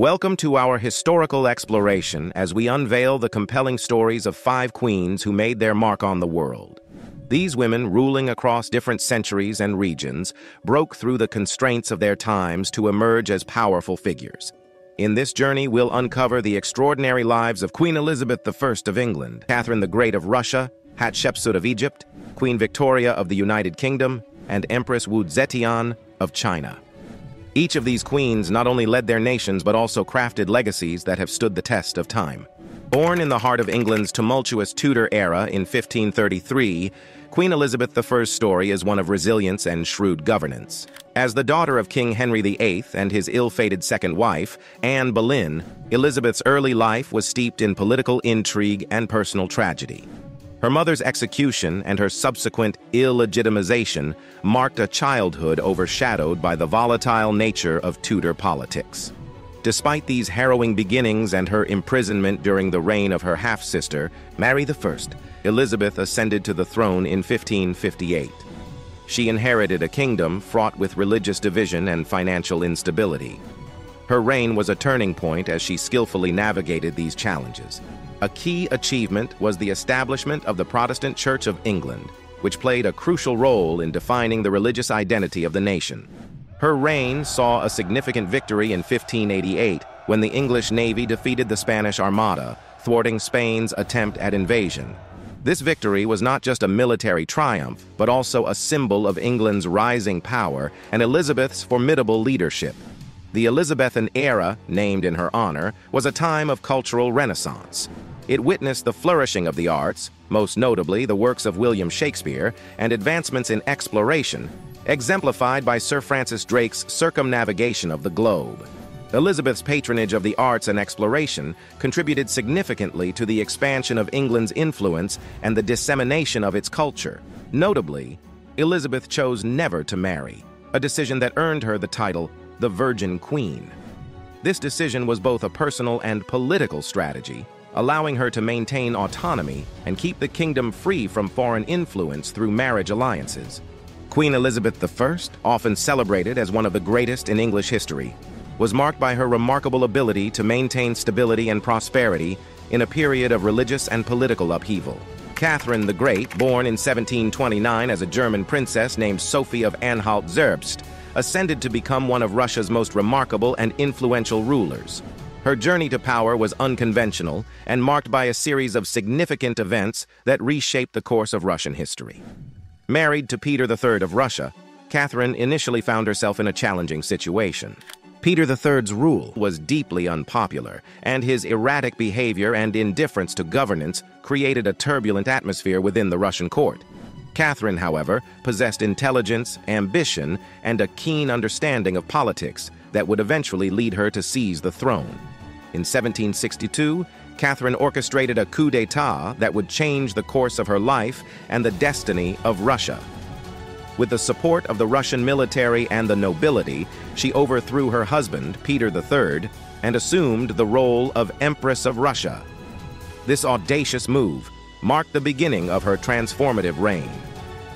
Welcome to our historical exploration as we unveil the compelling stories of five queens who made their mark on the world. These women, ruling across different centuries and regions, broke through the constraints of their times to emerge as powerful figures. In this journey, we'll uncover the extraordinary lives of Queen Elizabeth I of England, Catherine the Great of Russia, Hatshepsut of Egypt, Queen Victoria of the United Kingdom, and Empress Wu Zetian of China. Each of these queens not only led their nations but also crafted legacies that have stood the test of time. Born in the heart of England's tumultuous Tudor era in 1533, Queen Elizabeth I's story is one of resilience and shrewd governance. As the daughter of King Henry VIII and his ill-fated second wife, Anne Boleyn, Elizabeth's early life was steeped in political intrigue and personal tragedy. Her mother's execution and her subsequent illegitimization marked a childhood overshadowed by the volatile nature of Tudor politics. Despite these harrowing beginnings and her imprisonment during the reign of her half-sister, Mary I, Elizabeth ascended to the throne in 1558. She inherited a kingdom fraught with religious division and financial instability. Her reign was a turning point as she skillfully navigated these challenges. A key achievement was the establishment of the Protestant Church of England, which played a crucial role in defining the religious identity of the nation. Her reign saw a significant victory in 1588 when the English Navy defeated the Spanish Armada, thwarting Spain's attempt at invasion. This victory was not just a military triumph, but also a symbol of England's rising power and Elizabeth's formidable leadership. The Elizabethan era, named in her honor, was a time of cultural renaissance. It witnessed the flourishing of the arts, most notably the works of William Shakespeare, and advancements in exploration, exemplified by Sir Francis Drake's circumnavigation of the globe. Elizabeth's patronage of the arts and exploration contributed significantly to the expansion of England's influence and the dissemination of its culture. Notably, Elizabeth chose never to marry, a decision that earned her the title the Virgin Queen. This decision was both a personal and political strategy, allowing her to maintain autonomy and keep the kingdom free from foreign influence through marriage alliances. Queen Elizabeth I, often celebrated as one of the greatest in English history, was marked by her remarkable ability to maintain stability and prosperity in a period of religious and political upheaval. Catherine the Great, born in 1729 as a German princess named Sophie of Anhalt-Zerbst, ascended to become one of Russia's most remarkable and influential rulers. Her journey to power was unconventional and marked by a series of significant events that reshaped the course of Russian history. Married to Peter III of Russia, Catherine initially found herself in a challenging situation. Peter III's rule was deeply unpopular, and his erratic behavior and indifference to governance created a turbulent atmosphere within the Russian court. Catherine, however, possessed intelligence, ambition, and a keen understanding of politics that would eventually lead her to seize the throne. In 1762, Catherine orchestrated a coup d'etat that would change the course of her life and the destiny of Russia. With the support of the Russian military and the nobility, she overthrew her husband, Peter III, and assumed the role of Empress of Russia. This audacious move marked the beginning of her transformative reign.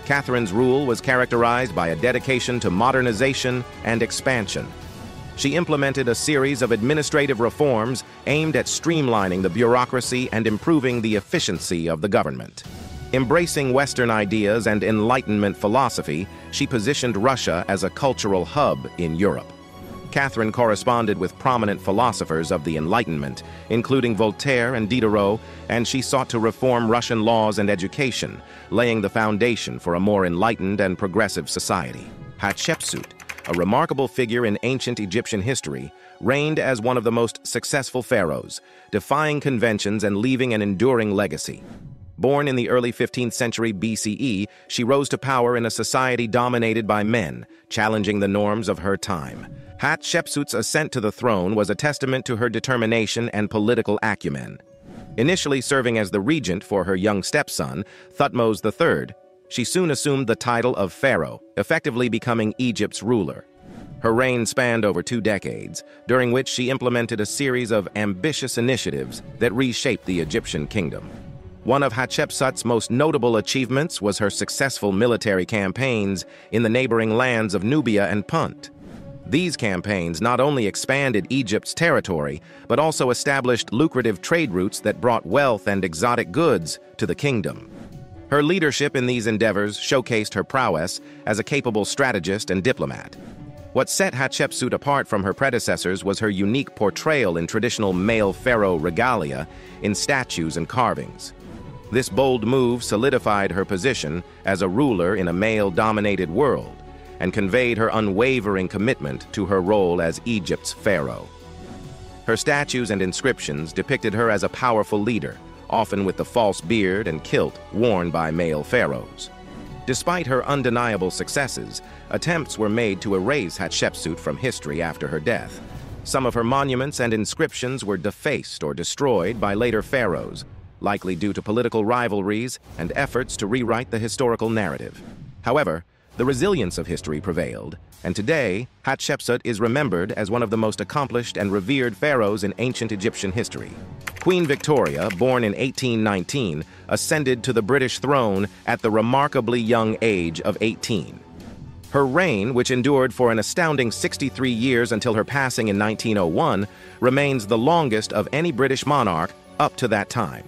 Catherine's rule was characterized by a dedication to modernization and expansion, she implemented a series of administrative reforms aimed at streamlining the bureaucracy and improving the efficiency of the government. Embracing Western ideas and Enlightenment philosophy, she positioned Russia as a cultural hub in Europe. Catherine corresponded with prominent philosophers of the Enlightenment, including Voltaire and Diderot, and she sought to reform Russian laws and education, laying the foundation for a more enlightened and progressive society. Hatshepsut, a remarkable figure in ancient Egyptian history, reigned as one of the most successful pharaohs, defying conventions and leaving an enduring legacy. Born in the early 15th century BCE, she rose to power in a society dominated by men, challenging the norms of her time. Hatshepsut's ascent to the throne was a testament to her determination and political acumen. Initially serving as the regent for her young stepson, Thutmose III, she soon assumed the title of pharaoh, effectively becoming Egypt's ruler. Her reign spanned over two decades, during which she implemented a series of ambitious initiatives that reshaped the Egyptian kingdom. One of Hatshepsut's most notable achievements was her successful military campaigns in the neighboring lands of Nubia and Punt. These campaigns not only expanded Egypt's territory, but also established lucrative trade routes that brought wealth and exotic goods to the kingdom. Her leadership in these endeavors showcased her prowess as a capable strategist and diplomat. What set Hatshepsut apart from her predecessors was her unique portrayal in traditional male pharaoh regalia in statues and carvings. This bold move solidified her position as a ruler in a male-dominated world and conveyed her unwavering commitment to her role as Egypt's pharaoh. Her statues and inscriptions depicted her as a powerful leader, often with the false beard and kilt worn by male pharaohs. Despite her undeniable successes, attempts were made to erase Hatshepsut from history after her death. Some of her monuments and inscriptions were defaced or destroyed by later pharaohs, likely due to political rivalries and efforts to rewrite the historical narrative. However, the resilience of history prevailed, and today, Hatshepsut is remembered as one of the most accomplished and revered pharaohs in ancient Egyptian history. Queen Victoria, born in 1819, ascended to the British throne at the remarkably young age of 18. Her reign, which endured for an astounding 63 years until her passing in 1901, remains the longest of any British monarch up to that time.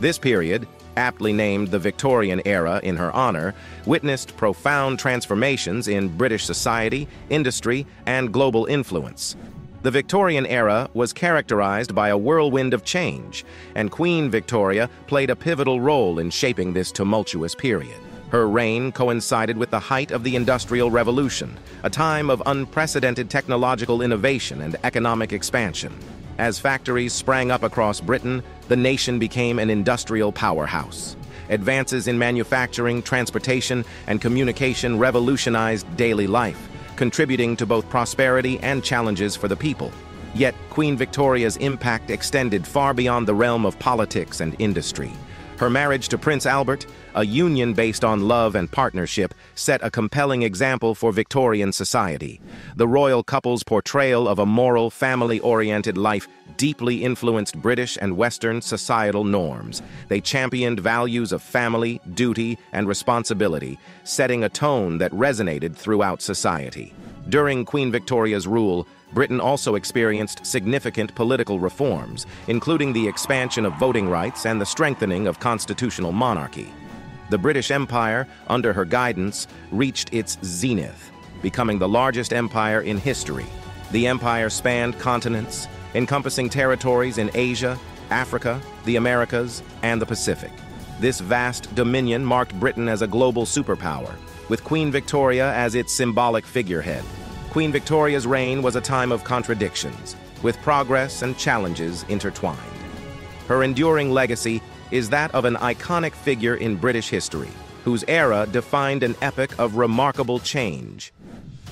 This period, aptly named the Victorian era in her honor, witnessed profound transformations in British society, industry, and global influence. The Victorian era was characterized by a whirlwind of change, and Queen Victoria played a pivotal role in shaping this tumultuous period. Her reign coincided with the height of the Industrial Revolution, a time of unprecedented technological innovation and economic expansion. As factories sprang up across Britain, the nation became an industrial powerhouse. Advances in manufacturing, transportation, and communication revolutionized daily life, contributing to both prosperity and challenges for the people. Yet, Queen Victoria's impact extended far beyond the realm of politics and industry. Her marriage to Prince Albert, a union based on love and partnership, set a compelling example for Victorian society. The royal couple's portrayal of a moral, family-oriented life deeply influenced British and Western societal norms. They championed values of family, duty, and responsibility, setting a tone that resonated throughout society. During Queen Victoria's rule, Britain also experienced significant political reforms, including the expansion of voting rights and the strengthening of constitutional monarchy. The British Empire, under her guidance, reached its zenith, becoming the largest empire in history. The empire spanned continents, encompassing territories in Asia, Africa, the Americas, and the Pacific. This vast dominion marked Britain as a global superpower, with Queen Victoria as its symbolic figurehead. Queen Victoria's reign was a time of contradictions, with progress and challenges intertwined. Her enduring legacy is that of an iconic figure in British history, whose era defined an epoch of remarkable change.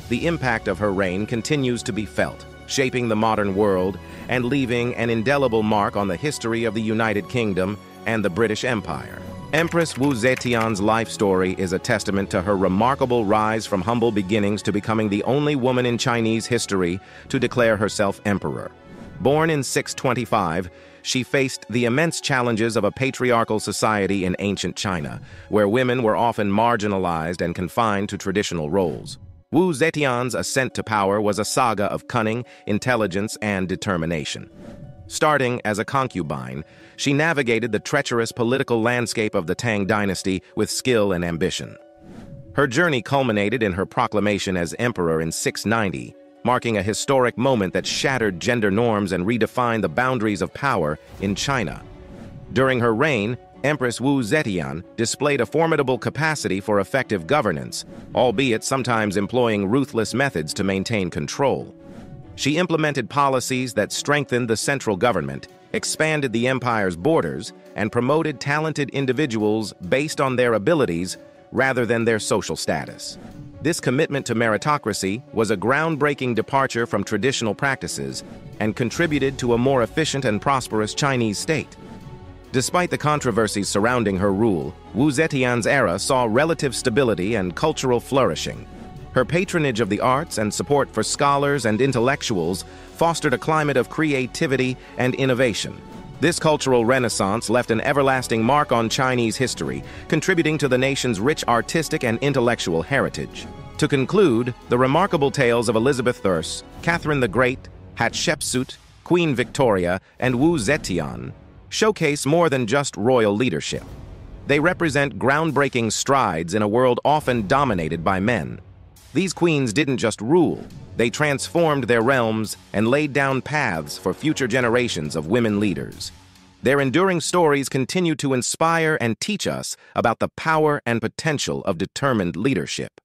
The impact of her reign continues to be felt, shaping the modern world and leaving an indelible mark on the history of the United Kingdom and the British Empire. Empress Wu Zetian's life story is a testament to her remarkable rise from humble beginnings to becoming the only woman in Chinese history to declare herself emperor. Born in 625, she faced the immense challenges of a patriarchal society in ancient China, where women were often marginalized and confined to traditional roles. Wu Zetian's ascent to power was a saga of cunning, intelligence, and determination. Starting as a concubine, she navigated the treacherous political landscape of the Tang dynasty with skill and ambition. Her journey culminated in her proclamation as emperor in 690, marking a historic moment that shattered gender norms and redefined the boundaries of power in China. During her reign, Empress Wu Zetian displayed a formidable capacity for effective governance, albeit sometimes employing ruthless methods to maintain control. She implemented policies that strengthened the central government, expanded the empire's borders, and promoted talented individuals based on their abilities rather than their social status. This commitment to meritocracy was a groundbreaking departure from traditional practices and contributed to a more efficient and prosperous Chinese state. Despite the controversies surrounding her rule, Wu Zetian's era saw relative stability and cultural flourishing, her patronage of the arts and support for scholars and intellectuals fostered a climate of creativity and innovation. This cultural renaissance left an everlasting mark on Chinese history, contributing to the nation's rich artistic and intellectual heritage. To conclude, the remarkable tales of Elizabeth Thurs, Catherine the Great, Hatshepsut, Queen Victoria, and Wu Zetian showcase more than just royal leadership. They represent groundbreaking strides in a world often dominated by men. These queens didn't just rule, they transformed their realms and laid down paths for future generations of women leaders. Their enduring stories continue to inspire and teach us about the power and potential of determined leadership.